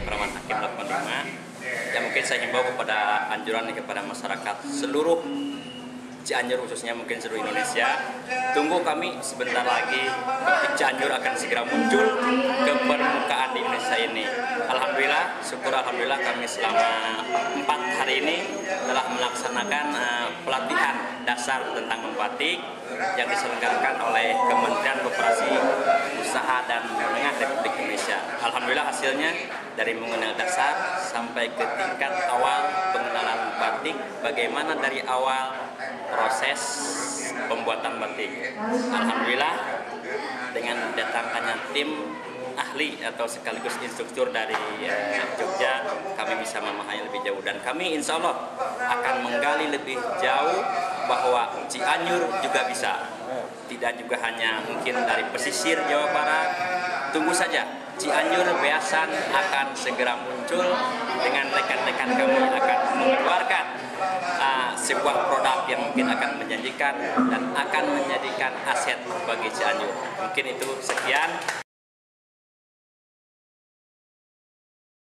dari Perawan Hakim 85 ya mungkin saya himbau kepada anjuran kepada masyarakat seluruh Cianjur khususnya mungkin seluruh Indonesia. Tunggu kami sebentar lagi Cianjur akan segera muncul ke permukaan di Indonesia ini. Alhamdulillah syukur Alhamdulillah kami selama empat hari ini telah melaksanakan uh, pelatihan dasar tentang membatik yang diselenggarakan oleh Kementerian Koperasi Usaha dan Menengah Republik Alhamdulillah hasilnya dari mengenal dasar sampai ke tingkat awal pengenalan batik bagaimana dari awal proses pembuatan batik. Alhamdulillah dengan datangnya tim ahli atau sekaligus instruktur dari uh, Jogja kami bisa memahami lebih jauh. Dan kami insya Allah akan menggali lebih jauh bahwa Cianjur juga bisa. Tidak juga hanya mungkin dari pesisir Jawa Barat. Tunggu saja Cianjur Beasan akan segera muncul dengan rekan-rekan kami akan mengeluarkan uh, sebuah produk yang mungkin akan menjanjikan dan akan menjadikan aset bagi Cianjur. Mungkin itu sekian.